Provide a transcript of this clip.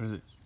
What is it?